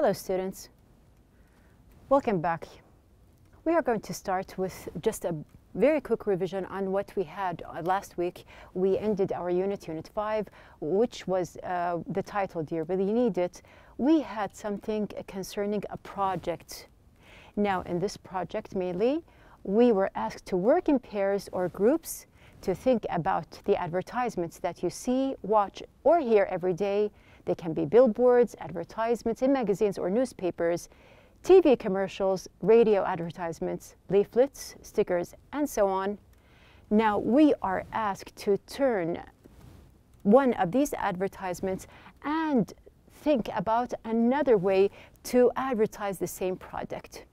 Hello students. Welcome back. We are going to start with just a very quick revision on what we had uh, last week. We ended our unit, Unit 5, which was uh, the title, Do You Really Need It? We had something concerning a project. Now, in this project mainly, we were asked to work in pairs or groups to think about the advertisements that you see, watch, or hear every day they can be billboards, advertisements in magazines or newspapers, TV commercials, radio advertisements, leaflets, stickers, and so on. Now we are asked to turn one of these advertisements and think about another way to advertise the same product.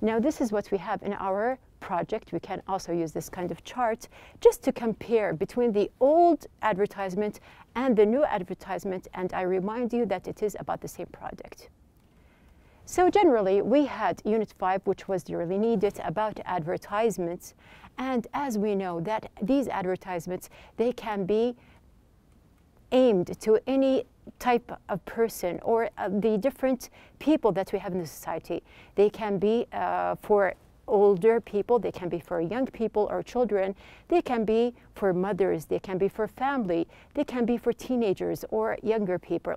Now this is what we have in our project. We can also use this kind of chart just to compare between the old advertisement and the new advertisement. And I remind you that it is about the same product. So generally, we had Unit 5, which was really needed, about advertisements. And as we know that these advertisements, they can be aimed to any type of person or uh, the different people that we have in the society. They can be uh, for older people, they can be for young people or children, they can be for mothers, they can be for family, they can be for teenagers or younger people.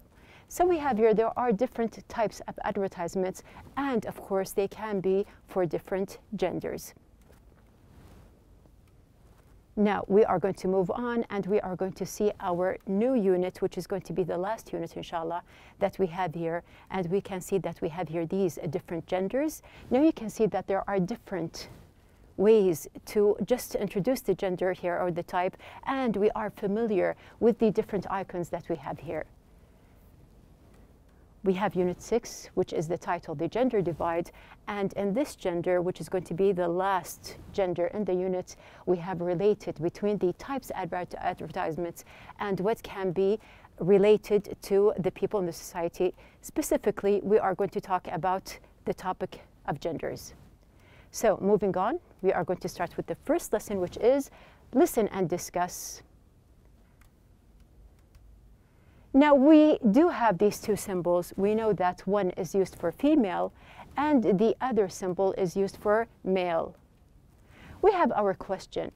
So we have here, there are different types of advertisements and of course they can be for different genders. Now we are going to move on and we are going to see our new unit, which is going to be the last unit, inshallah, that we have here. And we can see that we have here these different genders. Now you can see that there are different ways to just introduce the gender here or the type, and we are familiar with the different icons that we have here we have Unit 6, which is the title, The Gender Divide. And in this gender, which is going to be the last gender in the unit, we have related between the types of advertisements and what can be related to the people in the society. Specifically, we are going to talk about the topic of genders. So moving on, we are going to start with the first lesson, which is listen and discuss now we do have these two symbols. We know that one is used for female and the other symbol is used for male. We have our question.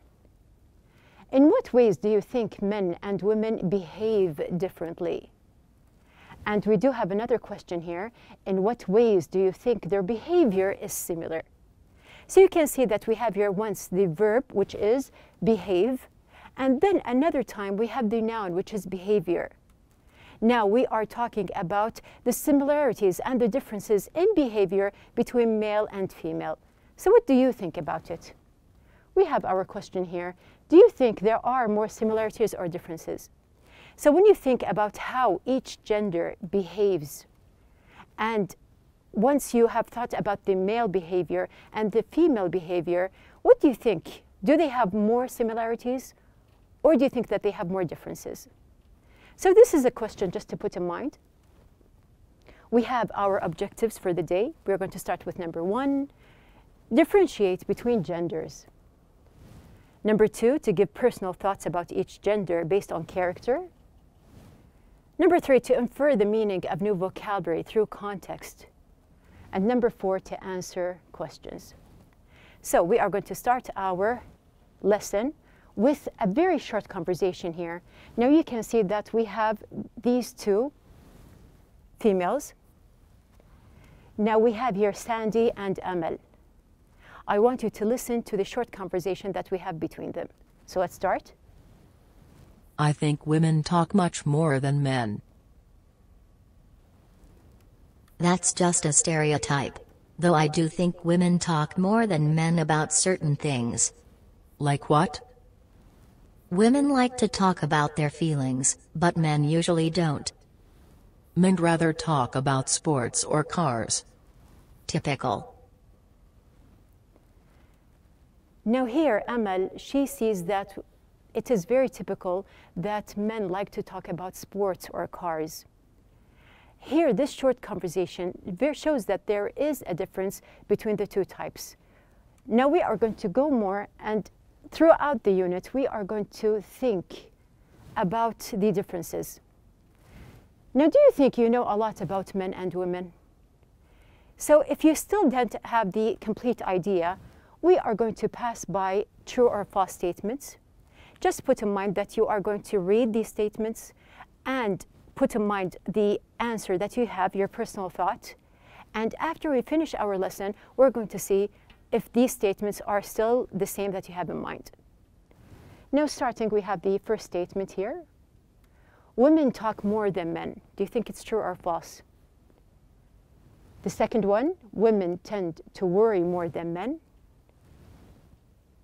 In what ways do you think men and women behave differently? And we do have another question here. In what ways do you think their behavior is similar? So you can see that we have here once the verb, which is behave, and then another time we have the noun, which is behavior. Now we are talking about the similarities and the differences in behavior between male and female. So what do you think about it? We have our question here. Do you think there are more similarities or differences? So when you think about how each gender behaves, and once you have thought about the male behavior and the female behavior, what do you think? Do they have more similarities or do you think that they have more differences? So this is a question just to put in mind. We have our objectives for the day. We're going to start with number one, differentiate between genders. Number two, to give personal thoughts about each gender based on character. Number three, to infer the meaning of new vocabulary through context. And number four, to answer questions. So we are going to start our lesson with a very short conversation here. Now you can see that we have these two females. Now we have here Sandy and Amal. I want you to listen to the short conversation that we have between them. So let's start. I think women talk much more than men. That's just a stereotype. Though I do think women talk more than men about certain things. Like what? Women like to talk about their feelings, but men usually don't. Men rather talk about sports or cars. Typical. Now here, Amal, she sees that it is very typical that men like to talk about sports or cars. Here, this short conversation shows that there is a difference between the two types. Now we are going to go more and throughout the unit, we are going to think about the differences. Now, do you think you know a lot about men and women? So if you still don't have the complete idea, we are going to pass by true or false statements. Just put in mind that you are going to read these statements and put in mind the answer that you have, your personal thought. And after we finish our lesson, we're going to see if these statements are still the same that you have in mind. Now starting, we have the first statement here. Women talk more than men. Do you think it's true or false? The second one, women tend to worry more than men.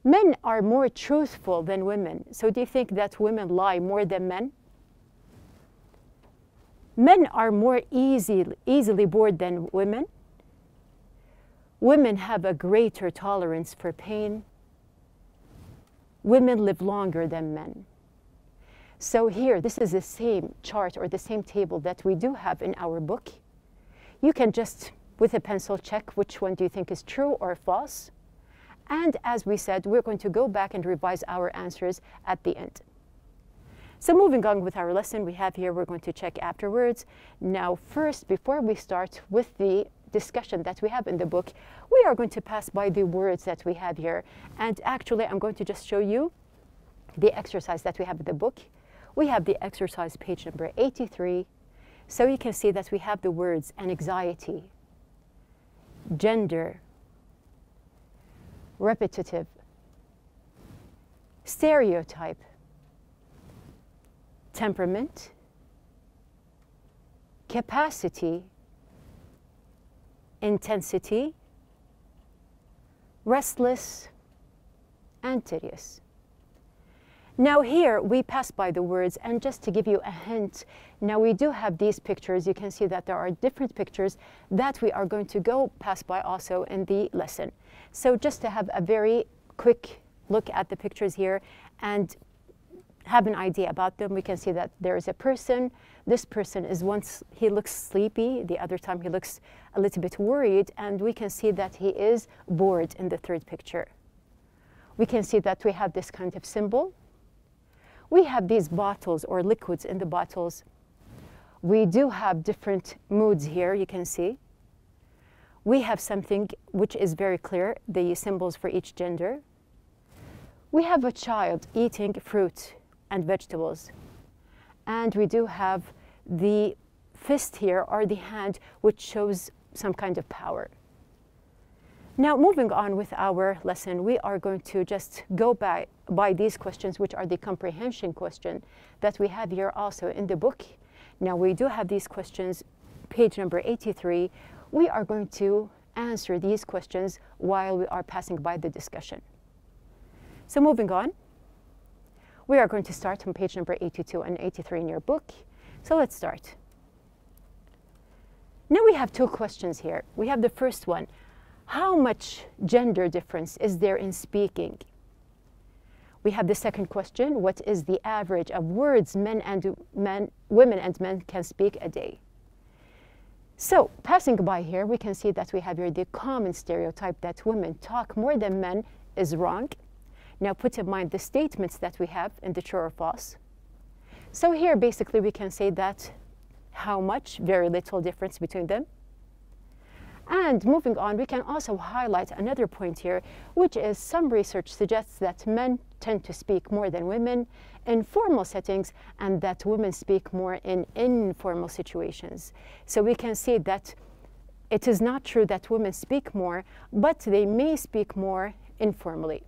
Men are more truthful than women. So do you think that women lie more than men? Men are more easy, easily bored than women. Women have a greater tolerance for pain. Women live longer than men. So here, this is the same chart or the same table that we do have in our book. You can just, with a pencil, check which one do you think is true or false. And as we said, we're going to go back and revise our answers at the end. So moving on with our lesson, we have here, we're going to check afterwards. Now, first, before we start with the discussion that we have in the book, we are going to pass by the words that we have here. And actually, I'm going to just show you the exercise that we have in the book. We have the exercise page number 83. So you can see that we have the words anxiety, gender, repetitive, stereotype, temperament, capacity, intensity, restless, and tedious. Now here we pass by the words and just to give you a hint, now we do have these pictures. You can see that there are different pictures that we are going to go pass by also in the lesson. So just to have a very quick look at the pictures here and have an idea about them, we can see that there is a person. This person is once, he looks sleepy, the other time he looks a little bit worried, and we can see that he is bored in the third picture. We can see that we have this kind of symbol we have these bottles or liquids in the bottles. We do have different moods here, you can see. We have something which is very clear, the symbols for each gender. We have a child eating fruit and vegetables. And we do have the fist here or the hand which shows some kind of power. Now, moving on with our lesson, we are going to just go by, by these questions, which are the comprehension question that we have here also in the book. Now, we do have these questions, page number 83. We are going to answer these questions while we are passing by the discussion. So moving on, we are going to start on page number 82 and 83 in your book. So let's start. Now we have two questions here. We have the first one, how much gender difference is there in speaking? We have the second question, what is the average of words men and men, women and men can speak a day? So passing by here, we can see that we have here the common stereotype that women talk more than men is wrong. Now put in mind the statements that we have in the true or false. So here basically we can say that how much, very little difference between them. And moving on, we can also highlight another point here, which is some research suggests that men tend to speak more than women in formal settings and that women speak more in informal situations. So we can see that it is not true that women speak more, but they may speak more informally.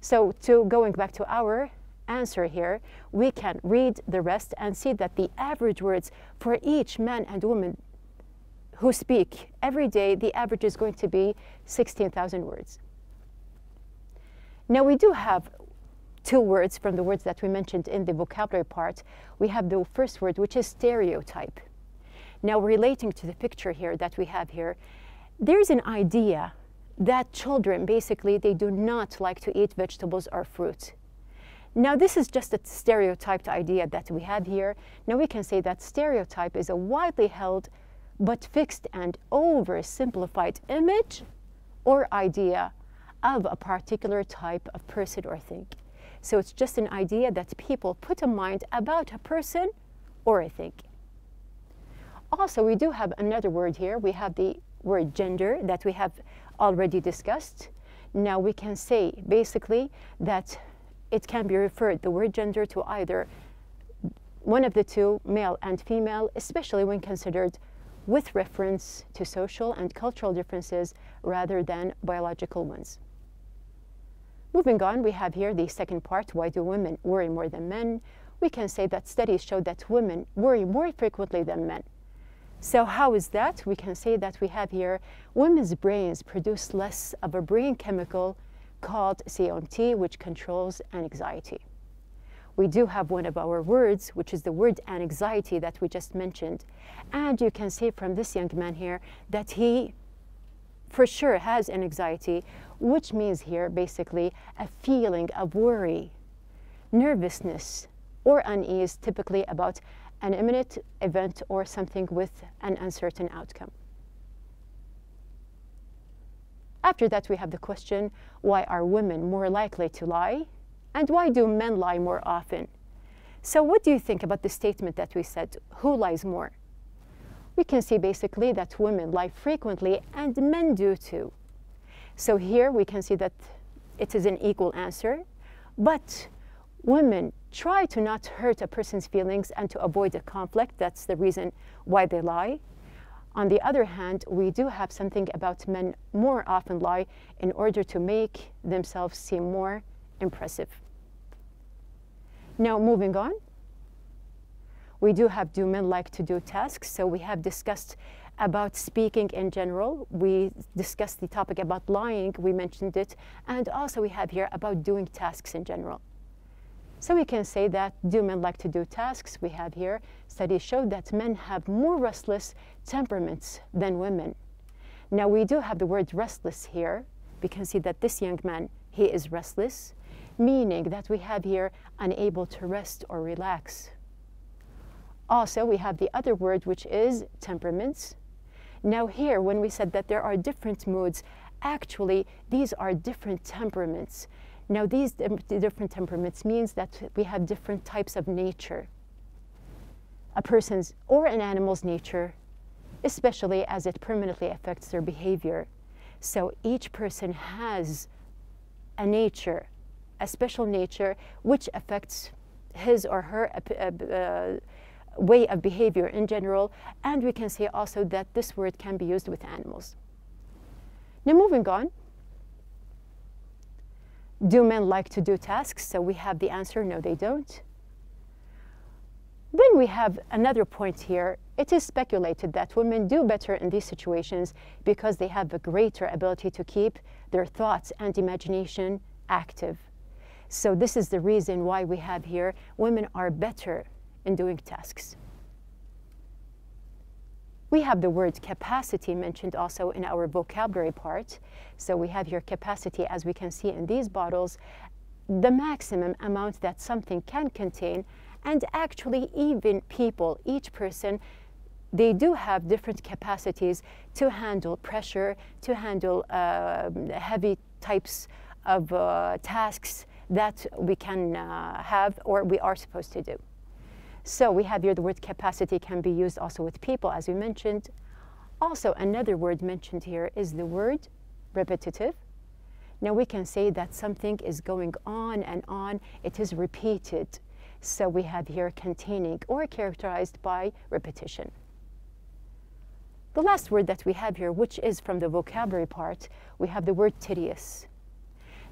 So to going back to our answer here, we can read the rest and see that the average words for each man and woman who speak every day, the average is going to be 16,000 words. Now we do have two words from the words that we mentioned in the vocabulary part. We have the first word, which is stereotype. Now relating to the picture here that we have here, there's an idea that children basically they do not like to eat vegetables or fruit. Now this is just a stereotyped idea that we have here. Now we can say that stereotype is a widely held but fixed and oversimplified image or idea of a particular type of person or thing. So it's just an idea that people put in mind about a person or a thing. Also, we do have another word here. We have the word gender that we have already discussed. Now we can say basically that it can be referred, the word gender, to either one of the two, male and female, especially when considered with reference to social and cultural differences rather than biological ones. Moving on, we have here the second part, why do women worry more than men? We can say that studies show that women worry more frequently than men. So how is that? We can say that we have here women's brains produce less of a brain chemical called COMT, which controls anxiety. We do have one of our words, which is the word anxiety that we just mentioned. And you can see from this young man here that he for sure has an anxiety, which means here basically a feeling of worry, nervousness, or unease, typically about an imminent event or something with an uncertain outcome. After that, we have the question why are women more likely to lie? And why do men lie more often? So, what do you think about the statement that we said? Who lies more? We can see basically that women lie frequently and men do too. So, here we can see that it is an equal answer, but women try to not hurt a person's feelings and to avoid a conflict. That's the reason why they lie. On the other hand, we do have something about men more often lie in order to make themselves seem more impressive. Now, moving on, we do have do men like to do tasks. So we have discussed about speaking in general. We discussed the topic about lying, we mentioned it, and also we have here about doing tasks in general. So we can say that do men like to do tasks? We have here studies show that men have more restless temperaments than women. Now we do have the word restless here. We can see that this young man, he is restless, meaning that we have here unable to rest or relax. Also, we have the other word, which is temperaments. Now here, when we said that there are different moods, actually, these are different temperaments. Now, these different temperaments means that we have different types of nature. A person's or an animal's nature, especially as it permanently affects their behavior. So each person has a nature, a special nature, which affects his or her uh, uh, way of behavior in general. And we can say also that this word can be used with animals. Now, moving on, do men like to do tasks? So we have the answer no, they don't. Then we have another point here. It is speculated that women do better in these situations because they have a greater ability to keep their thoughts and imagination active. So this is the reason why we have here women are better in doing tasks. We have the word capacity mentioned also in our vocabulary part. So we have here capacity, as we can see in these bottles, the maximum amount that something can contain. And actually, even people, each person, they do have different capacities to handle pressure, to handle uh, heavy types of uh, tasks that we can uh, have or we are supposed to do. So we have here the word capacity can be used also with people, as we mentioned. Also, another word mentioned here is the word repetitive. Now we can say that something is going on and on, it is repeated. So we have here containing or characterized by repetition. The last word that we have here, which is from the vocabulary part, we have the word tedious.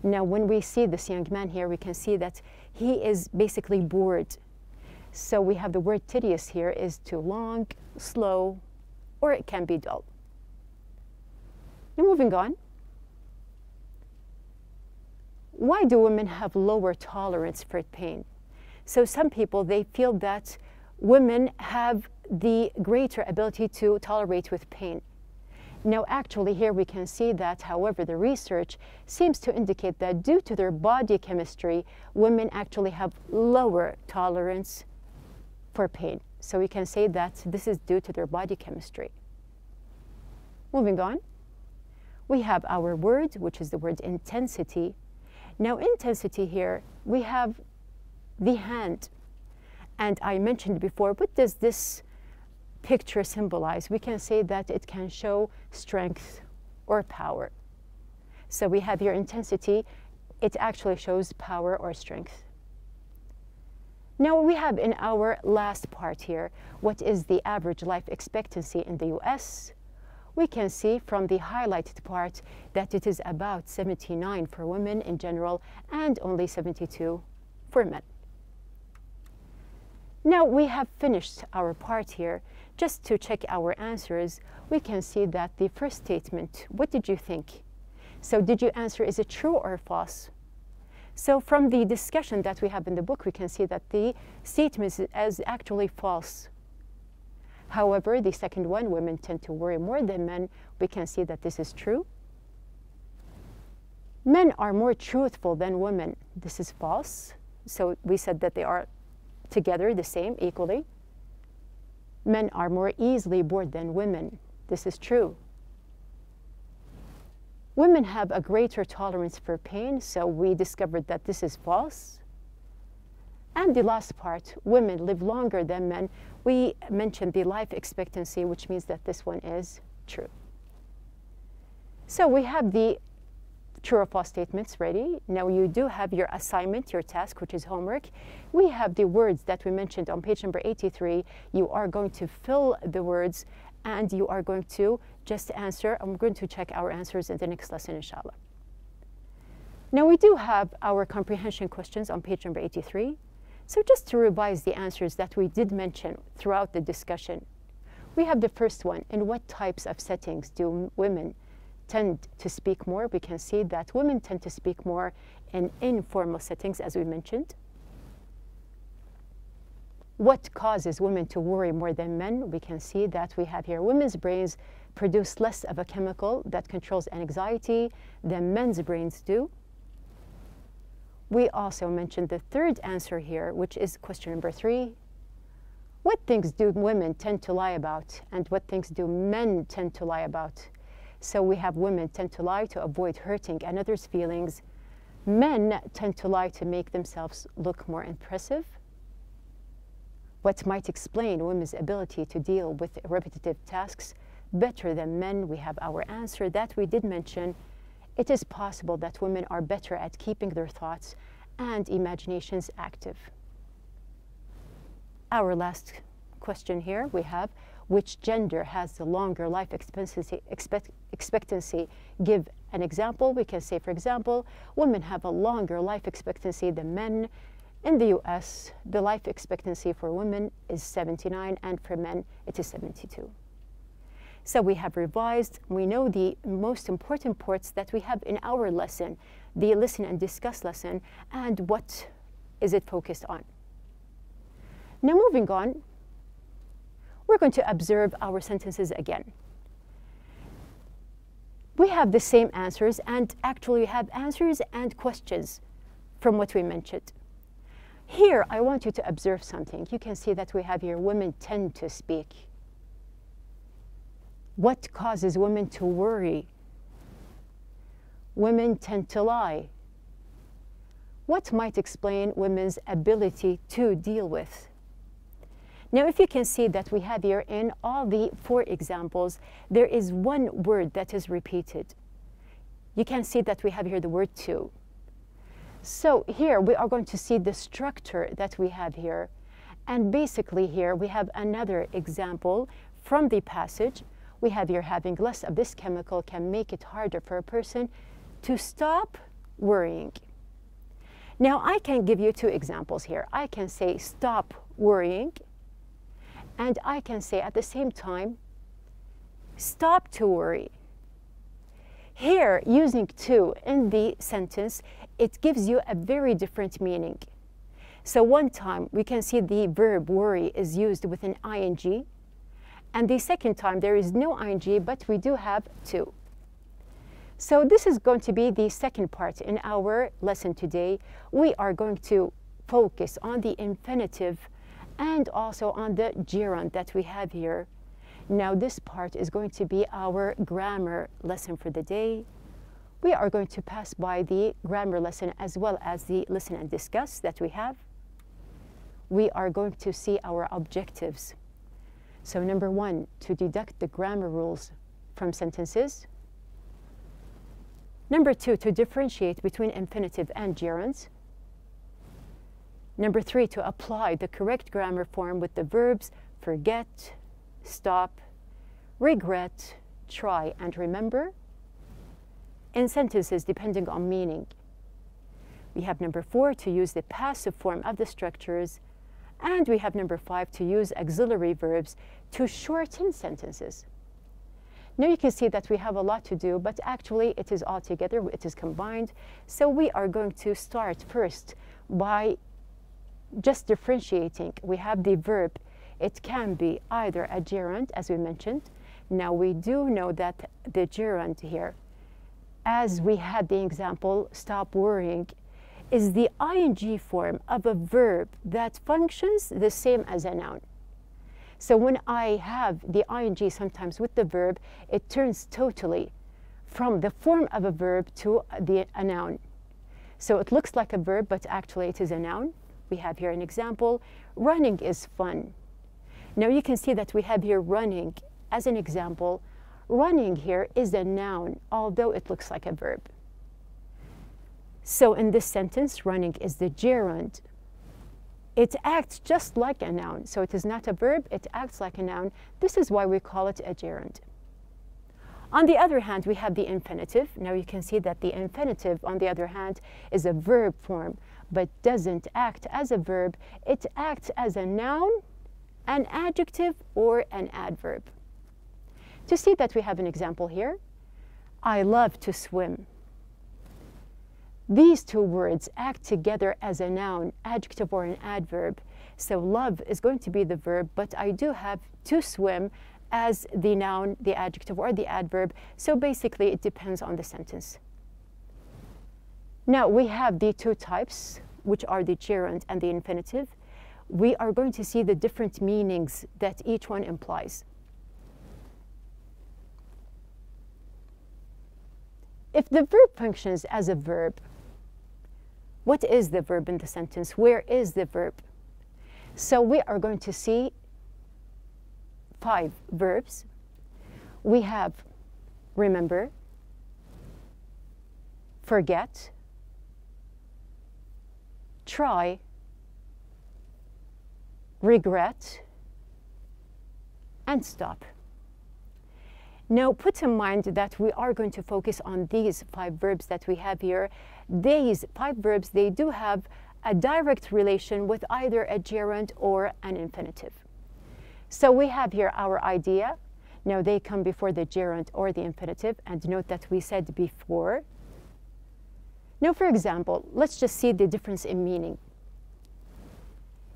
Now, when we see this young man here, we can see that he is basically bored so we have the word tedious here is too long, slow, or it can be dull. Now moving on. Why do women have lower tolerance for pain? So some people, they feel that women have the greater ability to tolerate with pain. Now, actually, here we can see that, however, the research seems to indicate that due to their body chemistry, women actually have lower tolerance for pain. So we can say that this is due to their body chemistry. Moving on, we have our word, which is the word intensity. Now, intensity here, we have the hand. And I mentioned before, what does this picture symbolize? We can say that it can show strength or power. So we have here intensity, it actually shows power or strength. Now we have in our last part here, what is the average life expectancy in the US? We can see from the highlighted part that it is about 79 for women in general and only 72 for men. Now we have finished our part here. Just to check our answers, we can see that the first statement, what did you think? So did you answer, is it true or false? So from the discussion that we have in the book, we can see that the statement is actually false. However, the second one, women tend to worry more than men, we can see that this is true. Men are more truthful than women. This is false. So we said that they are together the same equally. Men are more easily bored than women. This is true. Women have a greater tolerance for pain, so we discovered that this is false. And the last part, women live longer than men. We mentioned the life expectancy, which means that this one is true. So we have the true or false statements ready. Now you do have your assignment, your task, which is homework. We have the words that we mentioned on page number 83. You are going to fill the words and you are going to just answer. I'm going to check our answers in the next lesson, inshallah. Now we do have our comprehension questions on page number 83. So just to revise the answers that we did mention throughout the discussion, we have the first one, in what types of settings do women tend to speak more, we can see that women tend to speak more in informal settings, as we mentioned. What causes women to worry more than men? We can see that we have here women's brains produce less of a chemical that controls anxiety than men's brains do. We also mentioned the third answer here, which is question number three. What things do women tend to lie about, and what things do men tend to lie about? So we have women tend to lie to avoid hurting another's feelings. Men tend to lie to make themselves look more impressive. What might explain women's ability to deal with repetitive tasks better than men? We have our answer that we did mention. It is possible that women are better at keeping their thoughts and imaginations active. Our last question here we have which gender has the longer life expectancy, expect, expectancy. Give an example. We can say, for example, women have a longer life expectancy than men. In the US, the life expectancy for women is 79, and for men, it is 72. So we have revised, we know the most important parts that we have in our lesson, the listen and discuss lesson, and what is it focused on. Now moving on, we're going to observe our sentences again. We have the same answers and actually have answers and questions from what we mentioned. Here, I want you to observe something. You can see that we have here women tend to speak. What causes women to worry? Women tend to lie. What might explain women's ability to deal with? Now, if you can see that we have here in all the four examples, there is one word that is repeated. You can see that we have here the word to. So here we are going to see the structure that we have here. And basically here we have another example from the passage. We have here having less of this chemical can make it harder for a person to stop worrying. Now I can give you two examples here. I can say stop worrying and I can say at the same time, stop to worry. Here, using to in the sentence, it gives you a very different meaning. So one time we can see the verb worry is used with an ing, and the second time there is no ing, but we do have to. So this is going to be the second part in our lesson today. We are going to focus on the infinitive and also on the gerund that we have here. Now this part is going to be our grammar lesson for the day. We are going to pass by the grammar lesson as well as the listen and discuss that we have. We are going to see our objectives. So number one, to deduct the grammar rules from sentences. Number two, to differentiate between infinitive and gerunds. Number three, to apply the correct grammar form with the verbs forget, stop, regret, try, and remember in sentences depending on meaning. We have number four, to use the passive form of the structures. And we have number five, to use auxiliary verbs to shorten sentences. Now you can see that we have a lot to do, but actually it is all together, it is combined. So we are going to start first by just differentiating. We have the verb. It can be either a gerund, as we mentioned. Now we do know that the gerund here, as we had the example, stop worrying, is the ing form of a verb that functions the same as a noun. So when I have the ing sometimes with the verb, it turns totally from the form of a verb to the, a noun. So it looks like a verb, but actually it is a noun. We have here an example. Running is fun. Now you can see that we have here running as an example. Running here is a noun, although it looks like a verb. So in this sentence, running is the gerund. It acts just like a noun. So it is not a verb, it acts like a noun. This is why we call it a gerund. On the other hand, we have the infinitive. Now you can see that the infinitive, on the other hand, is a verb form, but doesn't act as a verb. It acts as a noun, an adjective, or an adverb. To see that we have an example here, I love to swim. These two words act together as a noun, adjective, or an adverb. So love is going to be the verb, but I do have to swim as the noun, the adjective, or the adverb. So basically, it depends on the sentence. Now, we have the two types, which are the gerund and the infinitive. We are going to see the different meanings that each one implies. If the verb functions as a verb, what is the verb in the sentence? Where is the verb? So we are going to see five verbs. We have remember, forget, try, regret, and stop. Now put in mind that we are going to focus on these five verbs that we have here. These five verbs, they do have a direct relation with either a gerund or an infinitive. So we have here our idea. Now they come before the gerund or the infinitive and note that we said before. Now for example, let's just see the difference in meaning.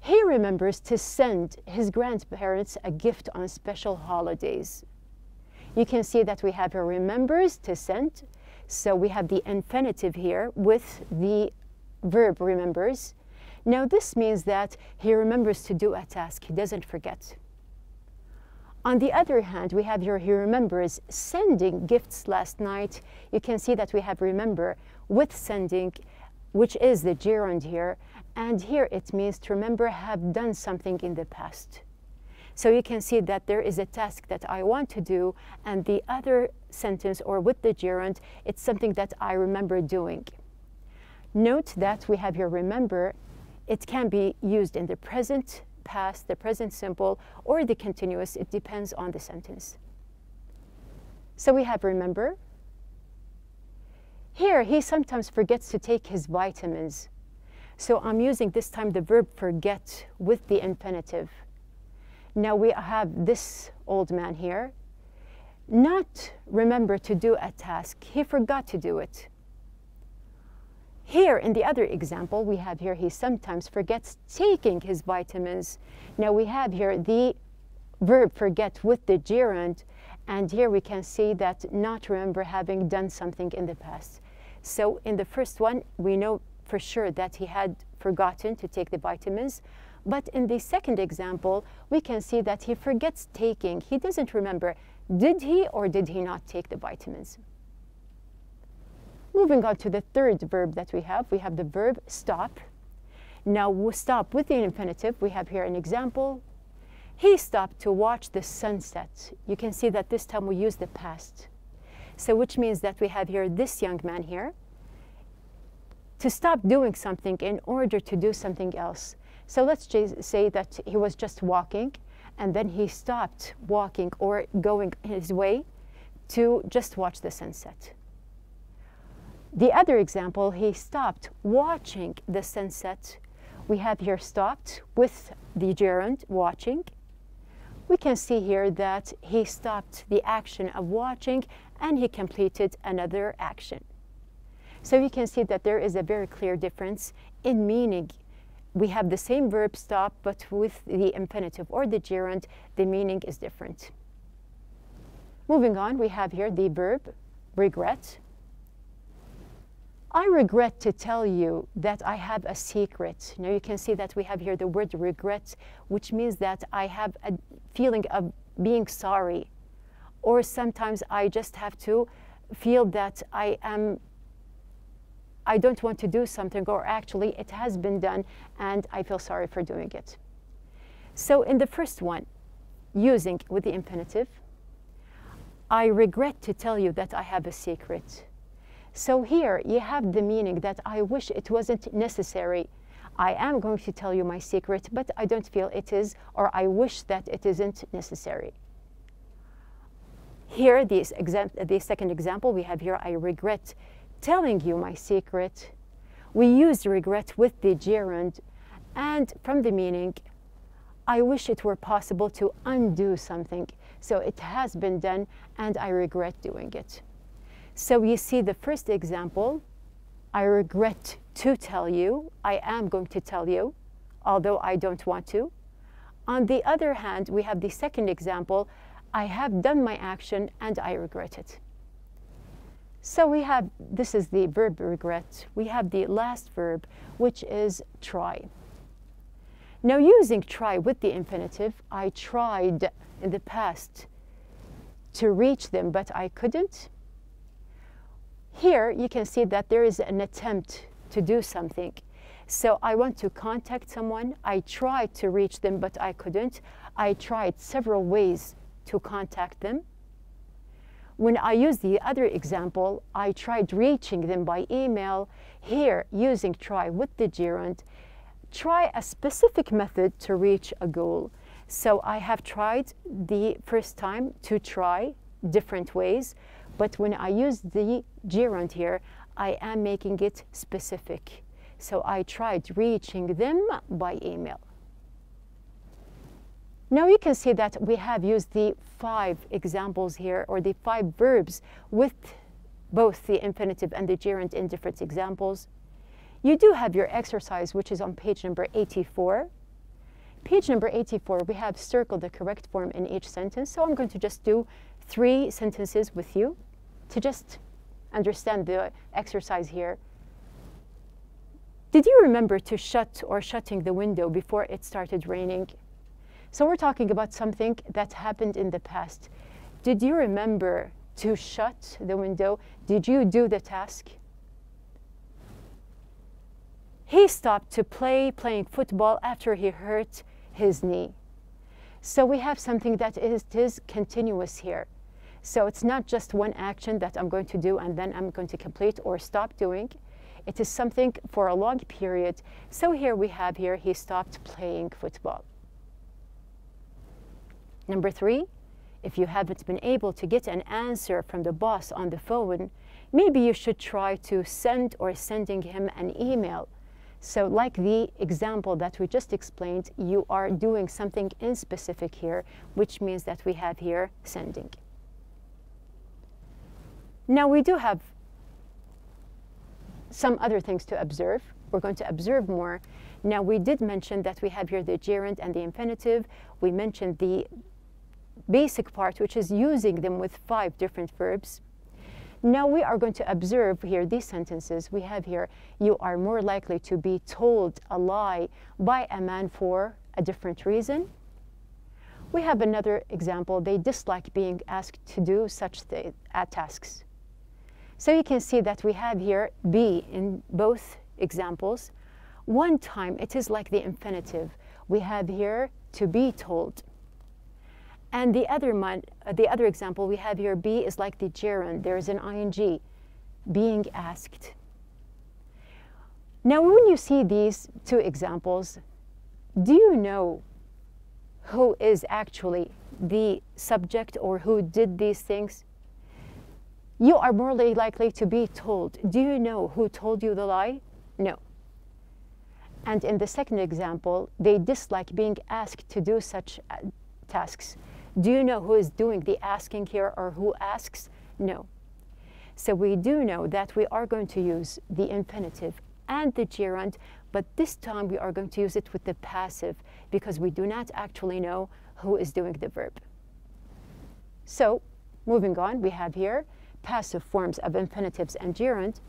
He remembers to send his grandparents a gift on special holidays. You can see that we have here remembers to send. So we have the infinitive here with the verb remembers. Now this means that he remembers to do a task, he doesn't forget. On the other hand, we have here he remembers sending gifts last night. You can see that we have remember with sending, which is the gerund here. And here it means to remember have done something in the past. So you can see that there is a task that I want to do, and the other sentence or with the gerund, it's something that I remember doing. Note that we have here remember, it can be used in the present past, the present simple, or the continuous. It depends on the sentence. So we have remember. Here, he sometimes forgets to take his vitamins. So I'm using this time the verb forget with the infinitive. Now we have this old man here, not remember to do a task. He forgot to do it. Here in the other example, we have here he sometimes forgets taking his vitamins. Now we have here the verb forget with the gerund, and here we can see that not remember having done something in the past. So in the first one, we know for sure that he had forgotten to take the vitamins. But in the second example, we can see that he forgets taking. He doesn't remember, did he or did he not take the vitamins? Moving on to the third verb that we have, we have the verb stop. Now we'll stop with the infinitive. We have here an example. He stopped to watch the sunset. You can see that this time we use the past. So which means that we have here this young man here to stop doing something in order to do something else. So let's say that he was just walking and then he stopped walking or going his way to just watch the sunset. The other example, he stopped watching the sunset. We have here stopped with the gerund watching. We can see here that he stopped the action of watching and he completed another action. So you can see that there is a very clear difference in meaning. We have the same verb stop, but with the infinitive or the gerund, the meaning is different. Moving on, we have here the verb regret. I regret to tell you that I have a secret. Now you can see that we have here the word regret, which means that I have a feeling of being sorry. Or sometimes I just have to feel that I am I don't want to do something or actually it has been done and I feel sorry for doing it. So in the first one, using with the infinitive, I regret to tell you that I have a secret. So here you have the meaning that I wish it wasn't necessary. I am going to tell you my secret, but I don't feel it is, or I wish that it isn't necessary. Here, the, the second example we have here, I regret telling you my secret. We use regret with the gerund, and from the meaning, I wish it were possible to undo something. So it has been done and I regret doing it. So you see the first example, I regret to tell you, I am going to tell you, although I don't want to. On the other hand, we have the second example, I have done my action and I regret it. So we have, this is the verb regret. We have the last verb, which is try. Now using try with the infinitive, I tried in the past to reach them, but I couldn't. Here you can see that there is an attempt to do something. So I want to contact someone. I tried to reach them, but I couldn't. I tried several ways to contact them. When I use the other example, I tried reaching them by email. Here, using try with the gerund, try a specific method to reach a goal. So I have tried the first time to try different ways, but when I use the gerund here, I am making it specific. So I tried reaching them by email. Now you can see that we have used the five examples here, or the five verbs with both the infinitive and the gerund in different examples. You do have your exercise, which is on page number 84. Page number 84, we have circled the correct form in each sentence. So I'm going to just do three sentences with you to just understand the exercise here. Did you remember to shut or shutting the window before it started raining? So we're talking about something that happened in the past. Did you remember to shut the window? Did you do the task? He stopped to play playing football after he hurt his knee. So we have something that is, is continuous here. So it's not just one action that I'm going to do and then I'm going to complete or stop doing. It is something for a long period. So here we have here, he stopped playing football. Number three, if you haven't been able to get an answer from the boss on the phone, maybe you should try to send or sending him an email so like the example that we just explained, you are doing something in specific here, which means that we have here sending. Now we do have some other things to observe. We're going to observe more. Now we did mention that we have here the gerund and the infinitive. We mentioned the basic part, which is using them with five different verbs. Now we are going to observe here these sentences we have here. You are more likely to be told a lie by a man for a different reason. We have another example. They dislike being asked to do such uh, tasks. So you can see that we have here be in both examples. One time it is like the infinitive. We have here to be told. And the other, mon- uh, the other example we have here, be is like the gerund. There is an ing, being asked. Now, when you see these two examples, do you know who is actually the subject or who did these things? You are more likely to be told. Do you know who told you the lie? No. And in the second example, they dislike being asked to do such uh, tasks. Do you know who is doing the asking here or who asks? No. So we do know that we are going to use the infinitive and the gerund, but this time we are going to use it with the passive because we do not actually know who is doing the verb. So, moving on, we have here passive forms of infinitives and gerund.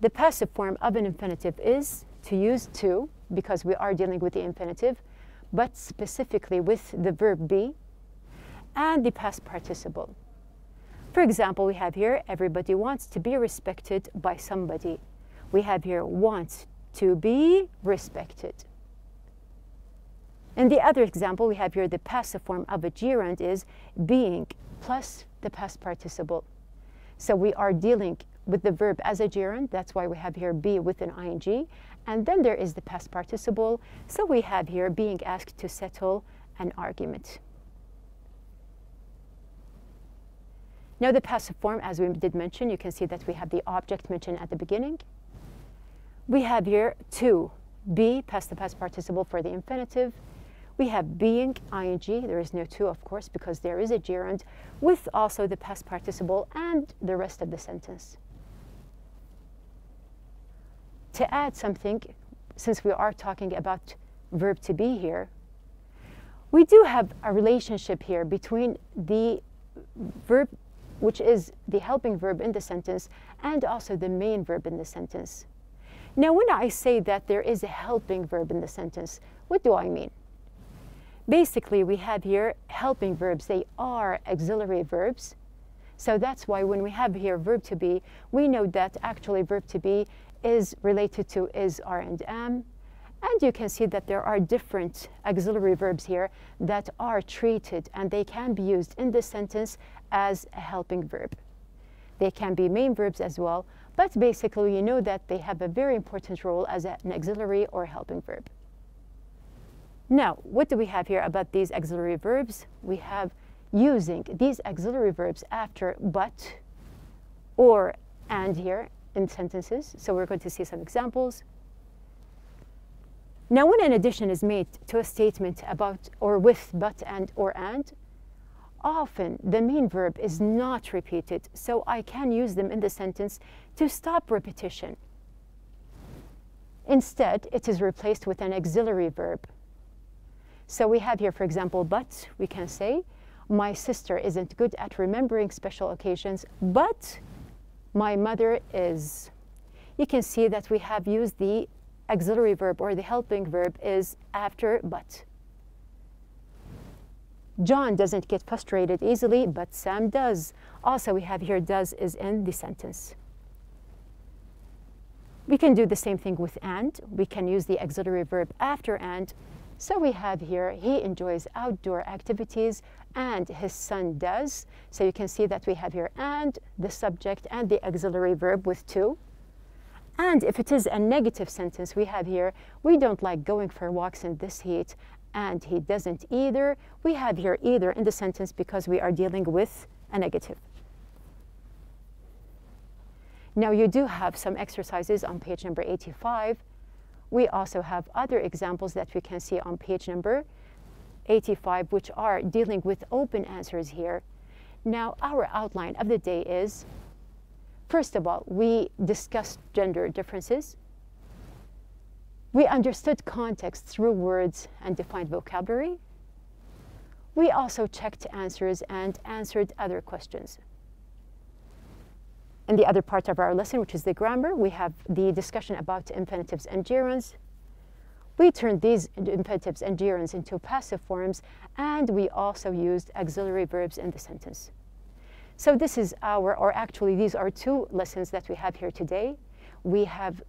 The passive form of an infinitive is to use to because we are dealing with the infinitive, but specifically with the verb be and the past participle. For example, we have here everybody wants to be respected by somebody. We have here wants to be respected. In the other example, we have here the passive form of a gerund is being plus the past participle. So we are dealing with the verb as a gerund. That's why we have here be with an ing. And then there is the past participle. So we have here being asked to settle an argument. Now the passive form, as we did mention, you can see that we have the object mentioned at the beginning. We have here to, be, past the past participle for the infinitive. We have being, ing, there is no to, of course, because there is a gerund, with also the past participle and the rest of the sentence. To add something, since we are talking about verb to be here, we do have a relationship here between the verb, which is the helping verb in the sentence, and also the main verb in the sentence. Now, when I say that there is a helping verb in the sentence, what do I mean? Basically, we have here helping verbs. They are auxiliary verbs. So that's why when we have here verb to be, we know that actually verb to be is related to is, are, and am. And you can see that there are different auxiliary verbs here that are treated and they can be used in this sentence as a helping verb. They can be main verbs as well, but basically you know that they have a very important role as an auxiliary or helping verb. Now, what do we have here about these auxiliary verbs? We have using these auxiliary verbs after but or and here in sentences. So we're going to see some examples. Now, when an addition is made to a statement about or with but and or and, often the main verb is not repeated, so I can use them in the sentence to stop repetition. Instead, it is replaced with an auxiliary verb. So we have here, for example, but we can say, my sister isn't good at remembering special occasions, but my mother is. You can see that we have used the auxiliary verb or the helping verb is after but. John doesn't get frustrated easily, but Sam does. Also, we have here does is in the sentence. We can do the same thing with and. We can use the auxiliary verb after and. So we have here, he enjoys outdoor activities and his son does. So you can see that we have here and the subject and the auxiliary verb with to. And if it is a negative sentence, we have here, we don't like going for walks in this heat and he doesn't either. We have here either in the sentence because we are dealing with a negative. Now you do have some exercises on page number 85. We also have other examples that we can see on page number 85, which are dealing with open answers here. Now our outline of the day is, first of all, we discussed gender differences. We understood context through words and defined vocabulary. We also checked answers and answered other questions. In the other part of our lesson, which is the grammar, we have the discussion about infinitives and gerunds. We turned these infinitives and gerunds into passive forms, and we also used auxiliary verbs in the sentence. So this is our, or actually these are two lessons that we have here today. We have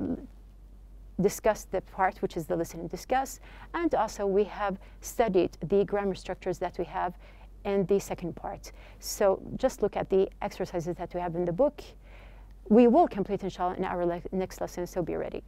discussed the part which is the listen and discuss, and also we have studied the grammar structures that we have in the second part. So just look at the exercises that we have in the book. We will complete inshallah in our next lesson, so be ready.